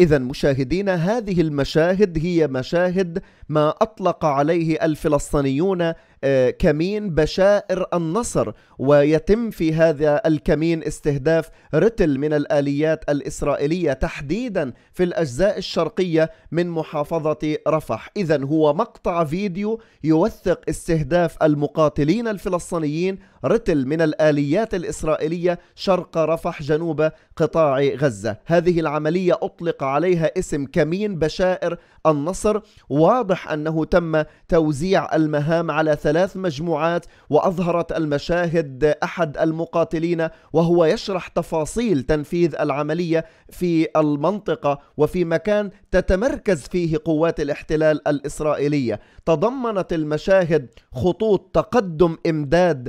إذا مشاهدينا هذه المشاهد هي مشاهد ما أطلق عليه الفلسطينيون كمين بشائر النصر ويتم في هذا الكمين استهداف رتل من الآليات الإسرائيلية تحديدا في الأجزاء الشرقية من محافظة رفح. إذا هو مقطع فيديو يوثق استهداف المقاتلين الفلسطينيين رتل من الآليات الإسرائيلية شرق رفح جنوب قطاع غزة. هذه العملية أطلق عليها اسم كمين بشائر النصر واضح أنه تم توزيع المهام على ثلاث مجموعات وأظهرت المشاهد أحد المقاتلين وهو يشرح تفاصيل تنفيذ العملية في المنطقة وفي مكان تتمركز فيه قوات الاحتلال الإسرائيلية. تضمنت المشاهد خطوط تقدم إمداد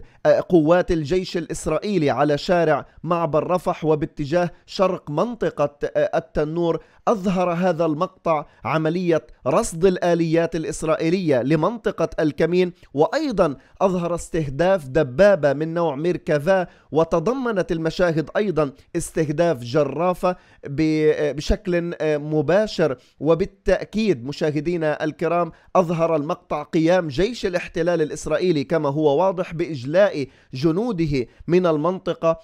قوات الجيش الإسرائيلي على شارع معبر رفح وباتجاه شرق منطقة التنور أظهر هذا المقطع عملية رصد الآليات الإسرائيلية لمنطقة الكمين وأيضا أظهر استهداف دبابة من نوع ميركافا وتضمنت المشاهد أيضا استهداف جرافة بشكل مباشر. وبالتأكيد مشاهدينا الكرام أظهر المقطع قيام جيش الاحتلال الإسرائيلي كما هو واضح بإجلاء جنوده من المنطقة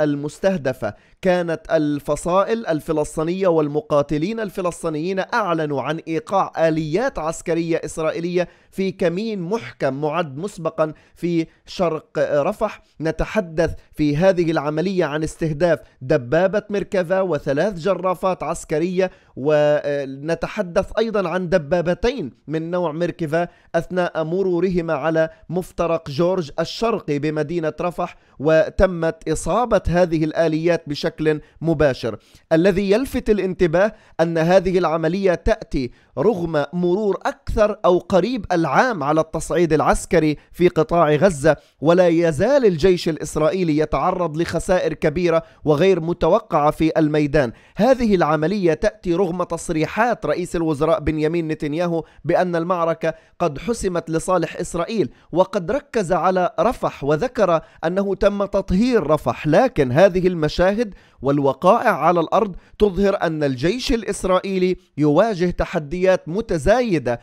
المستهدفة. كانت الفصائل الفلسطينية والمقاتلين الفلسطينيين أعلنوا عن إيقاع آليات عسكرية إسرائيلية في كمين محكم معد مسبقا في شرق رفح. نتحدث في هذه العملية عن استهداف دبابة مركبة وثلاث جرافات عسكرية ونتحدث أيضا عن دبابتين من نوع مركبة أثناء مرورهما على مفترق جورج الشرقي بمدينة رفح وتمت إصابة هذه الآليات بشكل مباشر. الذي يلفت الانتباه أن هذه العملية تأتي رغم مرور أكثر أو قريب العام على التصعيد العسكري في قطاع غزة ولا يزال الجيش الإسرائيلي يتعرض لخسائر كبيرة وغير متوقعة في الميدان. هذه العملية تأتي رغم تصريحات رئيس الوزراء بنيامين نتنياهو بأن المعركة قد حسمت لصالح إسرائيل وقد ركز على رفح وذكر أنه تم تطهير رفح لكن هذه المشاهد والوقائع على الأرض تظهر أن الجيش الإسرائيلي يواجه تحديات متزايدة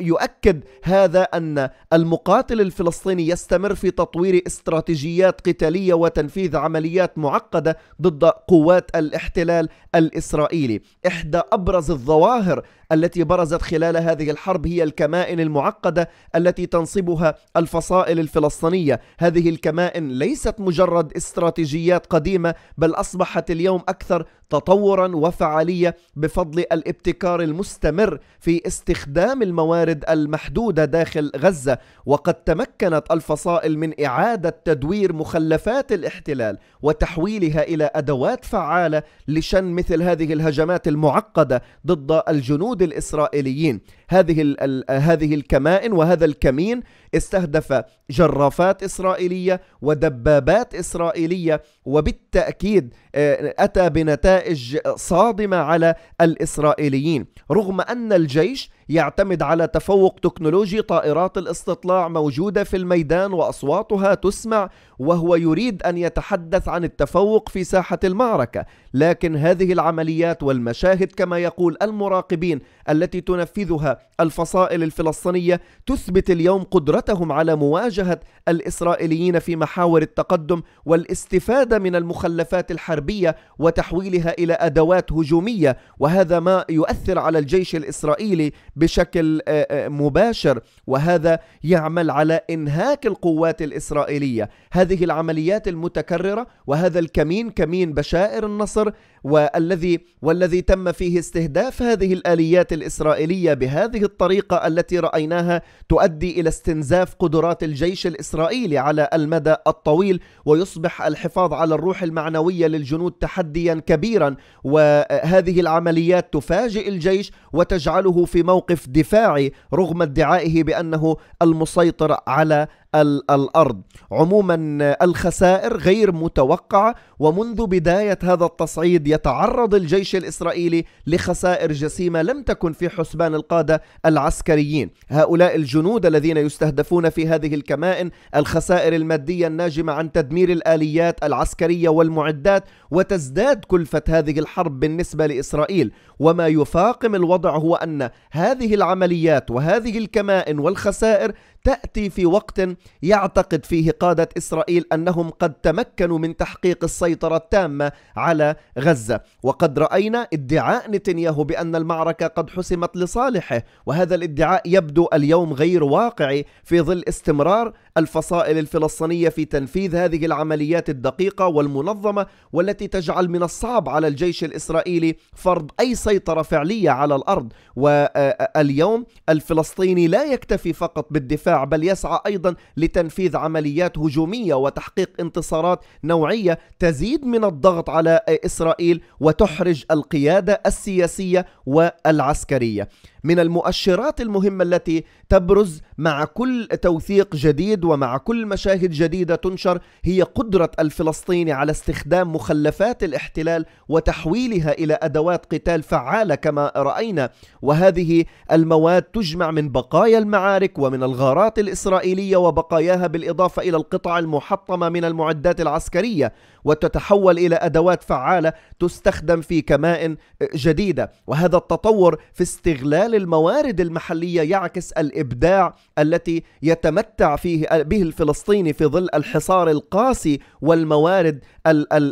ويؤكد هذا أن المقاتل الفلسطيني يستمر في تطوير استراتيجيات قتالية وتنفيذ عمليات معقدة ضد قوات الاحتلال الإسرائيلي. إحدى أبرز الظواهر التي برزت خلال هذه الحرب هي الكمائن المعقدة التي تنصبها الفصائل الفلسطينية. هذه الكمائن ليست مجرد استراتيجيات قديمة بل أصبحت اليوم أكثر تطورا وفعالية بفضل الابتكار المستمر في استخدام الموارد المحدودة داخل غزة. وقد تمكنت الفصائل من إعادة تدوير مخلفات الاحتلال وتحويلها إلى أدوات فعالة لشن مثل هذه الهجمات المعقدة ضد الجنود الإسرائيليين. هذه هذه الكمائن وهذا الكمين استهدف جرافات إسرائيلية ودبابات إسرائيلية وبالتأكيد آه، أتى بنتائج صادمة على الإسرائيليين. رغم أن الجيش يعتمد على تفوق تكنولوجي طائرات الاستطلاع موجودة في الميدان وأصواتها تسمع وهو يريد أن يتحدث عن التفوق في ساحة المعركة. لكن هذه العمليات والمشاهد كما يقول المراقبين التي تنفذها الفصائل الفلسطينية تثبت اليوم قدرتهم على مواجهة الإسرائيليين في محاور التقدم والاستفادة من المخلفات الحربية وتحويلها إلى أدوات هجومية وهذا ما يؤثر على الجيش الإسرائيلي بشكل آه، آه، مباشر وهذا يعمل على إنهاك القوات الإسرائيلية. هذه العمليات المتكررة وهذا الكمين كمين بشائر النصر والذي والذي تم فيه استهداف هذه الآليات الإسرائيلية بهذه الطريقة التي رأيناها تؤدي إلى استنزاف قدرات الجيش الإسرائيلي على المدى الطويل ويصبح الحفاظ على الروح المعنوية للجنود تحديا كبيرا. وهذه العمليات تفاجئ الجيش وتجعله في موقف دفاعي رغم ادعائه بأنه المسيطر على الأرض. عموما الخسائر غير متوقعة ومنذ بداية هذا التصعيد يتعرض الجيش الإسرائيلي لخسائر جسيمة لم تكن في حسبان القادة العسكريين. هؤلاء الجنود الذين يستهدفون في هذه الكمائن الخسائر المادية الناجمة عن تدمير الآليات العسكرية والمعدات وتزداد كلفة هذه الحرب بالنسبة لإسرائيل. وما يفاقم الوضع هو أن هذه العمليات وهذه الكمائن والخسائر تأتي في وقت يعتقد فيه قادة إسرائيل أنهم قد تمكنوا من تحقيق السيطرة التامة على غزة. وقد رأينا ادعاء نتنياهو بأن المعركة قد حسمت لصالحه وهذا الادعاء يبدو اليوم غير واقعي في ظل استمرار الفصائل الفلسطينية في تنفيذ هذه العمليات الدقيقة والمنظمة والتي تجعل من الصعب على الجيش الإسرائيلي فرض أي سيطرة فعلية على الأرض. واليوم الفلسطيني لا يكتفي فقط بالدفاع بل يسعى أيضا لتنفيذ عمليات هجومية وتحقيق انتصارات نوعية تزيد من الضغط على إسرائيل وتحرج القيادة السياسية والعسكرية. من المؤشرات المهمة التي تبرز مع كل توثيق جديد ومع كل مشاهد جديدة تنشر هي قدرة الفلسطيني على استخدام مخلفات الاحتلال وتحويلها إلى أدوات قتال فعالة كما رأينا. وهذه المواد تجمع من بقايا المعارك ومن الغارات الإسرائيلية وبقاياها بالإضافة إلى القطع المحطمة من المعدات العسكرية وتتحول إلى أدوات فعالة تستخدم في كمائن جديدة. وهذا التطور في استغلال الموارد المحلية يعكس الإبداع التي يتمتع فيه به الفلسطيني في ظل الحصار القاسي والموارد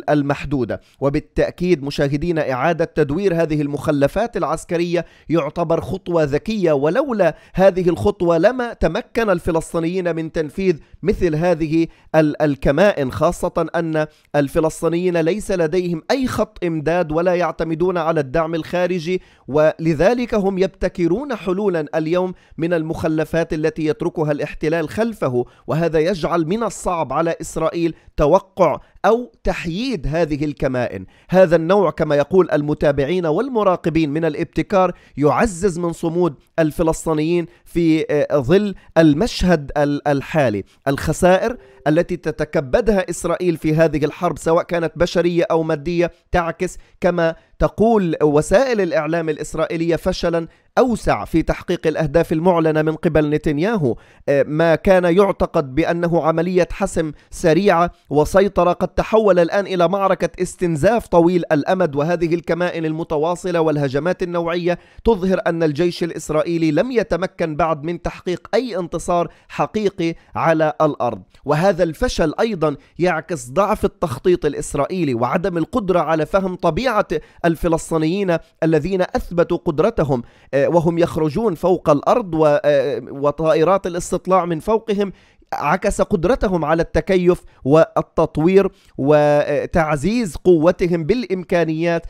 المحدودة. وبالتأكيد مشاهدينا إعادة تدوير هذه المخلفات العسكرية يعتبر خطوة ذكية ولولا هذه الخطوة لما تمكن الفلسطينيين من تنفيذ مثل هذه الكمائن خاصة أن الفلسطينيين ليس لديهم أي خط إمداد ولا يعتمدون على الدعم الخارجي ولذلك هم يبتكرون حلولا اليوم من المخلفات التي يتركها الاحتلال خلفه وهذا يجعل من الصعب على إسرائيل توقع أو تحييد هذه الكمائن. هذا النوع كما يقول المتابعين والمراقبين من الابتكار يعزز من صمود الفلسطينيين في آه، ظل المشهد الحالي. الخسائر التي تتكبدها إسرائيل في هذه الحرب سواء كانت بشرية أو مادية تعكس كما تقول وسائل الإعلام الإسرائيلية فشلا أوسع في تحقيق الأهداف المعلنة من قبل نتنياهو. آه، ما كان يعتقد بأنه عملية حسم سريعة وسيطرة قد تحول الآن إلى معركة استنزاف طويل الأمد وهذه الكمائن المتواصلة والهجمات النوعية تظهر أن الجيش الإسرائيلي لم يتمكن بعد من تحقيق أي انتصار حقيقي على الأرض. وهذا الفشل أيضا يعكس ضعف التخطيط الإسرائيلي وعدم القدرة على فهم طبيعة الفلسطينيين الذين أثبتوا قدرتهم آه، وهم يخرجون فوق الأرض آه، وطائرات الاستطلاع من فوقهم عكس قدرتهم على التكيف والتطوير وتعزيز قوتهم بالإمكانيات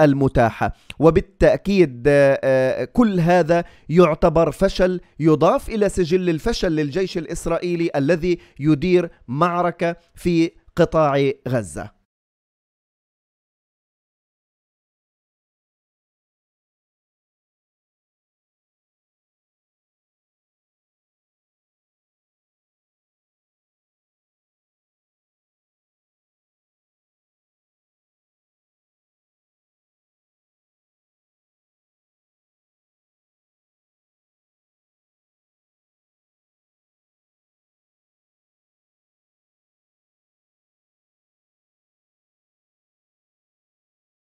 المتاحة. وبالتأكيد آه، كل هذا يعتبر فشل يضاف إلى سجل الفشل للجيش الإسرائيلي الذي يدير معركة في قطاع غزة.